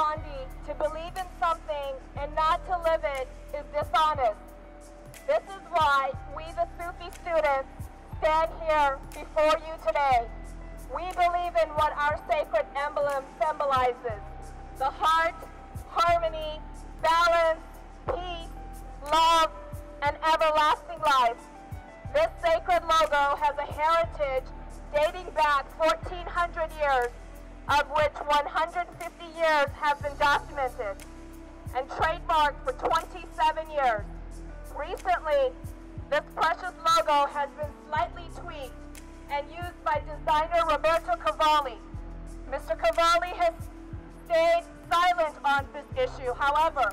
Gandhi, to believe in something and not to live it is dishonest. This is why we the Sufi students stand here before you today. We believe in what our sacred emblem symbolizes, the heart, harmony, balance, peace, love, and everlasting life. This sacred logo has a heritage dating back 1,400 years of which 150 years have been documented and trademarked for 27 years. Recently, this precious logo has been slightly tweaked and used by designer Roberto Cavalli. Mr. Cavalli has stayed silent on this issue. However,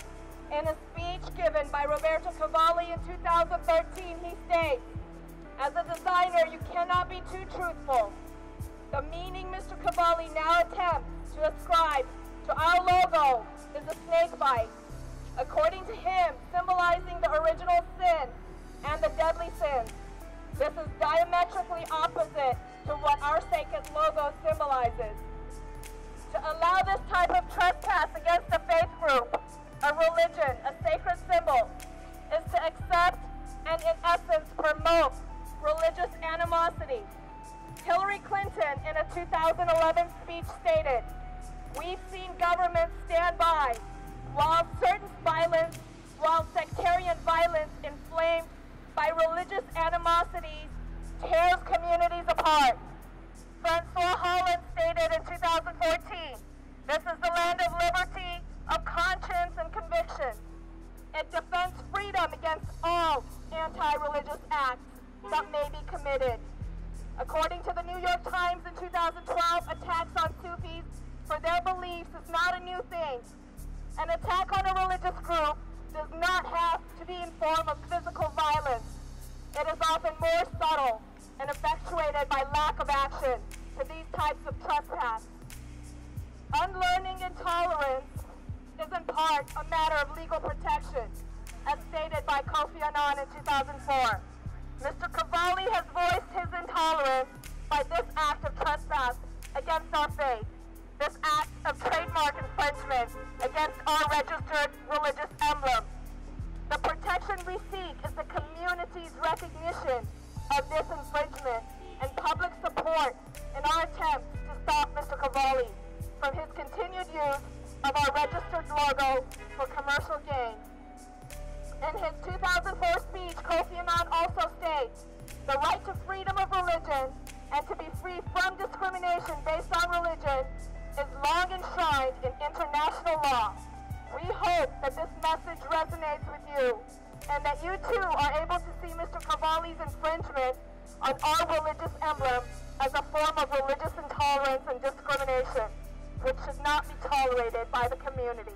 in a speech given by Roberto Cavalli in 2013, he states, as a designer, you cannot be too truthful. Our sacred logo symbolizes. To allow this type of trespass against a faith group, a religion, a sacred symbol, is to accept and in essence promote religious animosity. Hillary Clinton in a 2011 speech stated, we've seen governments stand by while certain violence, while sectarian violence inflamed by religious animosities tears communities apart. According to the New York Times in 2012, attacks on Sufis for their beliefs is not a new thing. An attack on a religious group does not have to be in form of physical violence. It is often more subtle and effectuated by lack of action to these types of trespass. Unlearning intolerance is in part a matter of legal protection, as stated by Kofi Annan in 2004. Mr. Cavalli has voiced his intolerance by this act of trespass against our faith, this act of trademark infringement against our registered religious emblem. The protection we seek is the community's recognition of this infringement and public support in our attempts to stop Mr. Cavalli from his continued use of our registered logo for commercial gain. States, the right to freedom of religion and to be free from discrimination based on religion is long enshrined in international law. We hope that this message resonates with you and that you too are able to see Mr. Cavalli's infringement on our religious emblem as a form of religious intolerance and discrimination, which should not be tolerated by the community.